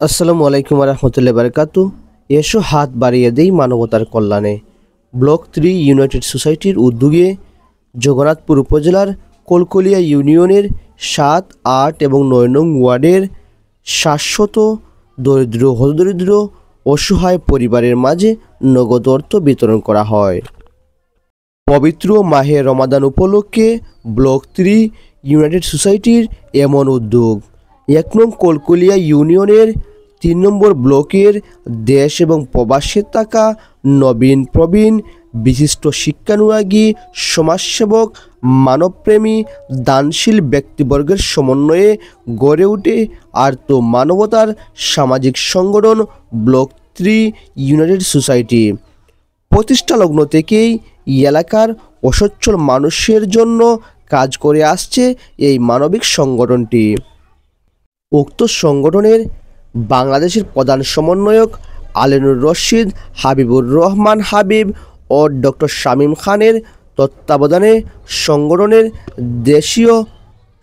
আসসালামু আলাইকুম রহমতুল্লাহ বারকাতু এসো হাত বাড়িয়ে দেই মানবতার কল্যাণে। ব্লক থ্রি ইউনাইটেড সোসাইটির উদ্যোগে জগন্নাথপুর উপজেলার কলকলিয়া ইউনিয়নের সাত, আট এবং নয় নং ওয়ার্ডের শাশ্বত দরিদ্র হতদরিদ্র অসহায় পরিবারের মাঝে নগদ অর্থ বিতরণ করা হয়। পবিত্র মাহে রমাদান উপলক্ষে ব্লক থ্রি ইউনাইটেড সোসাইটির এমন উদ্যোগ। এক নং কলকলিয়া ইউনিয়নের তিন নম্বর ব্লকের দেশ এবং প্রবাসে থাকা নবীন প্রবীণ, বিশিষ্ট শিক্ষানুরাগী, সমাজসেবক, মানবপ্রেমী, দানশীল ব্যক্তিবর্গের সমন্বয়ে গড়ে ওঠে আর্ত মানবতার সামাজিক সংগঠন ব্লক থ্রি ইউনাইটেড সোসাইটি। প্রতিষ্ঠা লগ্ন থেকেই এলাকার অসচ্ছল মানুষের জন্য কাজ করে আসছে এই মানবিক সংগঠনটি। উক্ত সংগঠনের বাংলাদেশের প্রধান সমন্বয়ক আলেনুর রশিদ, হাবিবুর রহমান হাবিব ও ডক্টর শামীম খানের তত্ত্বাবধানে সংগঠনের দেশীয়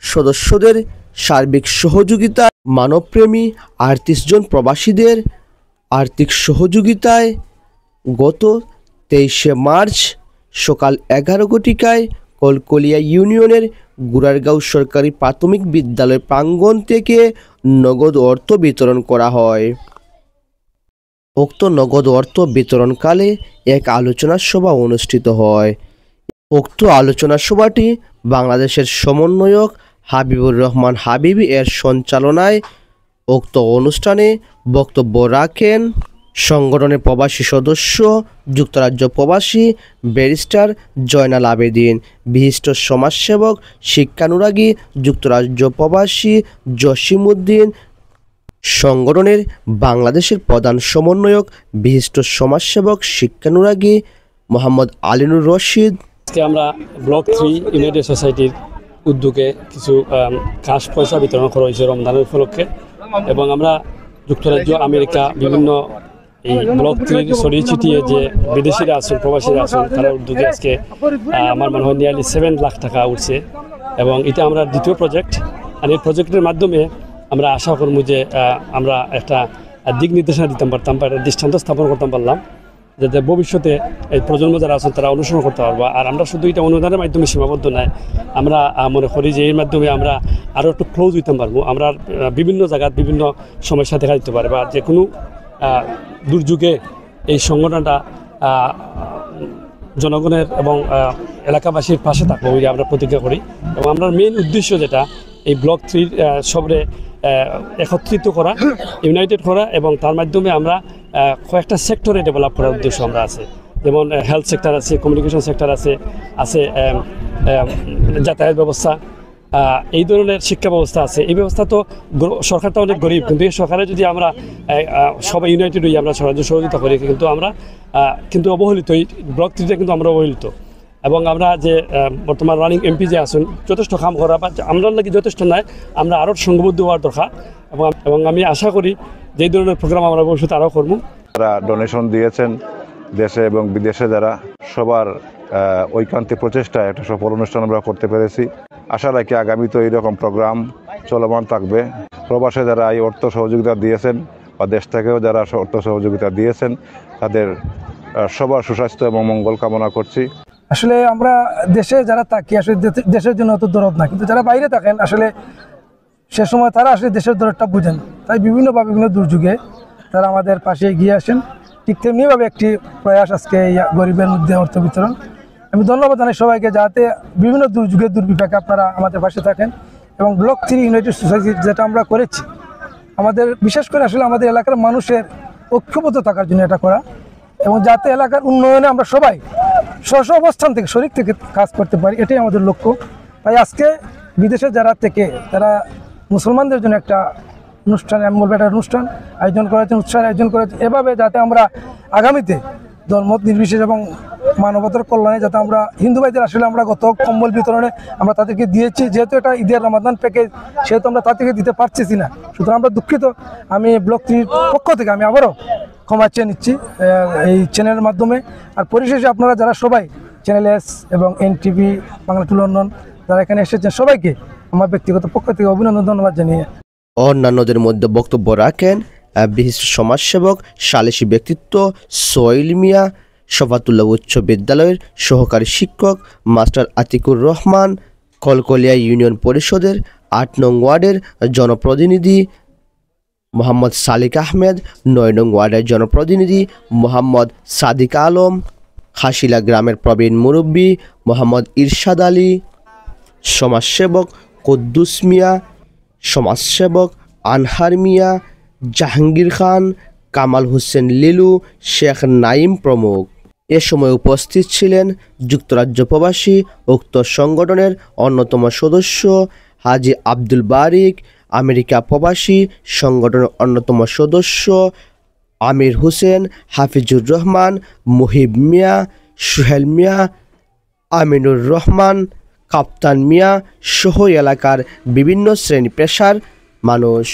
সদস্যদের সার্বিক সহযোগিতায় মানবপ্রেমী আটত্রিশ জন প্রবাসীদের আর্থিক সহযোগিতায় গত তেইশে মার্চ সকাল এগারো ঘটিকায় কলকলিয়া ইউনিয়নের গুড়ারগাঁও সরকারি প্রাথমিক বিদ্যালয় প্রাঙ্গণ থেকে নগদ অর্থ বিতরণ করা হয়। উক্ত নগদ অর্থ বিতরণকালে এক আলোচনা সভা অনুষ্ঠিত হয়। উক্ত আলোচনা সভাটি বাংলাদেশের সমন্বয়ক হাবিবুর রহমান হাবিবি এর সঞ্চালনায় উক্ত অনুষ্ঠানে বক্তব্য রাখেন সংগঠনের প্রবাসী সদস্য, যুক্তরাজ্য প্রবাসী, ব্যারিস্টার জয়নাল আবেদিন, বিশিষ্ট সমাজসেবক, শিক্ষানুরাগী, যুক্তরাজ্য প্রবাসী জসিমউদ্দিন, সংগঠনের বাংলাদেশের প্রধান সমন্বয়ক, বিশিষ্ট সমাজসেবক, শিক্ষানুরাগী মোহাম্মদ আলিনুর রশিদ। আমরা ব্লক থ্রি ইউনাইটেড সোসাইটির উদ্যোগে কিছু কাশ পয়সা বিতরণ করা হয়েছে রমজানের উপলক্ষে এবং আমরা যুক্তরাজ্য, আমেরিকা, বিভিন্ন এই ব্লক থ্রির ছড়িয়ে ছিটিয়ে যে বিদেশিরা আছেন, প্রবাসীরা আছেন, তারা উদ্যোগে আজকে আমার মনে হয় নিয়ারলি সেভেন লাখ টাকা উঠছে। এবং এটা আমরা দ্বিতীয় প্রজেক্ট আর এই প্রজেক্টের মাধ্যমে আমরা আশা করব যে আমরা একটা দিক নির্দেশনা দিতে পারতাম বা একটা দৃষ্টান্ত স্থাপন করতে পারলাম, যাতে ভবিষ্যতে এই প্রজন্ম যারা আছেন, তারা অনুসরণ করতে পারব। আর আমরা শুধু এটা অনুদানের মাধ্যমে সীমাবদ্ধ নয়, আমরা মনে করি যে এর মাধ্যমে আমরা আরও একটু ক্লোজ হইতে পারব। আমরা বিভিন্ন জায়গার বিভিন্ন সমস্যা দেখা দিতে পারে, বা যে কোনো দুর্যোগে এই সংগঠনটা জনগণের এবং এলাকাবাসীর পাশে থাকব বলে আমরা প্রতিজ্ঞা করি। এবং আমরা মেইন উদ্দেশ্য যেটা, এই ব্লক থ্রির সবরে একত্রিত করা ইউনাইটেড করা এবং তার মাধ্যমে আমরা কয়েকটা সেক্টরে ডেভেলপ করার উদ্দেশ্য আমরা আছে। যেমন হেলথ সেক্টর আছে কমিউনিকেশন সেক্টর আছে আছে যাতায়াত ব্যবস্থা এই ধরনের শিক্ষা ব্যবস্থা আছে। এই ব্যবস্থা তো সরকারটা অনেক গরিব, কিন্তু এই সরকারে যদি আমরা সবাই ইউনাইটেড হই, আমরা সাহায্য সহযোগিতা করি, কিন্তু আমরা কিন্তু অবহেলিত, এই ব্লক কিন্তু আমরা অবহেলিত। এবং আমরা যে বর্তমান রানিং এমপি যে আছেন, যথেষ্ট কাম করা, বা আমরা নাকি যথেষ্ট নাই, আমরা আরও সংঘবদ্ধ হওয়ার দরকার। এবং এবং আমি আশা করি যে ধরনের প্রোগ্রাম আমরা ভবিষ্যতে আরও করব। যারা ডোনেশন দিয়েছেন দেশে এবং বিদেশে যারা, সবার ঐকান্তিক প্রচেষ্টায় একটা সফল অনুষ্ঠান আমরা করতে পেরেছি। আশা রাখি আগামীতে এইরকম প্রোগ্রাম চলমান থাকবে। প্রবাসে যারা এই অর্থ সহযোগিতা দিয়েছেন বা দেশ থেকেও যারা অর্থ সহযোগিতা দিয়েছেন, তাদের সবার সুস্বাস্থ্য এবং মঙ্গল কামনা করছি। আসলে আমরা দেশে যারা থাকি, আসলে দেশের জন্য অত দরদ না, কিন্তু যারা বাইরে থাকেন, আসলে সে সময় তারা আসলে দেশের দরদটা বুঝেন। তাই বিভিন্নভাবে বিভিন্ন দুর্যোগে তারা আমাদের পাশে এগিয়ে আসেন। ঠিক তেমনিভাবে একটি প্রয়াস আজকে গরিবের মধ্যে অর্থ বিতরণ। আমি ধন্যবাদ জানাই সবাইকে যাতে বিভিন্ন দুর্যোগের দুর্বিপাকে আপনারা আমাদের পাশে থাকেন এবং ব্লক থ্রি ইউনাইটেড সোসাইটি যেটা আমরা করেছি, আমাদের বিশেষ করে আসলে আমাদের এলাকার মানুষের ঐক্যবদ্ধ থাকার জন্য এটা করা এবং যাতে এলাকার উন্নয়নে আমরা সবাই স্ব অবস্থান থেকে শরীর থেকে কাজ করতে পারি, এটাই আমাদের লক্ষ্য। তাই আজকে বিদেশে যারা থেকে, তারা মুসলমানদের জন্য একটা অনুষ্ঠান আমি একটা অনুষ্ঠান আয়োজন করেছেন উৎসাহ আয়োজন করেছেন এভাবে যাতে আমরা আগামীতে ধর্মত নির্বিশেষ এবং মানবতার কল্যাণে যাতে আমরা হিন্দু ভাইদের আসলে আমরা গত কম্বল বিতরণে আমরা তাদেরকে দিয়েছি, যেহেতু এটা ঈদের রমাদান প্যাকেজ সেহেতু আমরা তাদেরকে দিতে পারতেছি না। সুতরাং আমরা দুঃখিত। আমি ব্লক থ্রির পক্ষ থেকে আমি আবারও ক্ষমা চেয়ে নিচ্ছি এই চ্যানেলের মাধ্যমে। আর পরিশেষে আপনারা যারা সবাই চ্যানেল এস এবং N TV Bangla to London যারা এখানে এসেছেন, সবাইকে আমার ব্যক্তিগত পক্ষ থেকে অভিনন্দন, ধন্যবাদ জানিয়ে অন্যান্যদের মধ্যে বক্তব্য রাখেন বিশিষ্ট সমাজসেবক সালিসি ব্যক্তিত্ব সোহেল মিয়া। শফাতুল্লাহ উচ্চ বিদ্যালয়ের সহকারী শিক্ষক মাস্টার আতিকুর রহমান, কলকলিয়া ইউনিয়ন পরিষদের আট নং ওয়ার্ডের জনপ্রতিনিধি মোহাম্মদ সালিক আহমেদ, নয় নং ওয়ার্ডের জনপ্রতিনিধি মোহাম্মদ সাদিক আলম, খাসিলা গ্রামের প্রবীণ মুরব্বী মোহাম্মদ ইরশাদ আলী, সমাজসেবক কুদ্দুস মিয়া, সমাজসেবক আনহার মিয়া, জাহাঙ্গীর খান, কামাল হোসেন লিলু, শেখ নাইম প্রমুখ। এ সময় উপস্থিত ছিলেন যুক্তরাজ্য প্রবাসী উক্ত সংগঠনের অন্যতম সদস্য হাজি আব্দুল বারিক, আমেরিকা প্রবাসী সংগঠনের অন্যতম সদস্য আমির হোসেন, হাফিজুর রহমান, মুহিব মিয়া, সুহেল মিয়া, আমিনুর রহমান, কাপ্তান মিয়া সহ এলাকার বিভিন্ন শ্রেণি পেশার মানুষ।